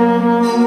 Música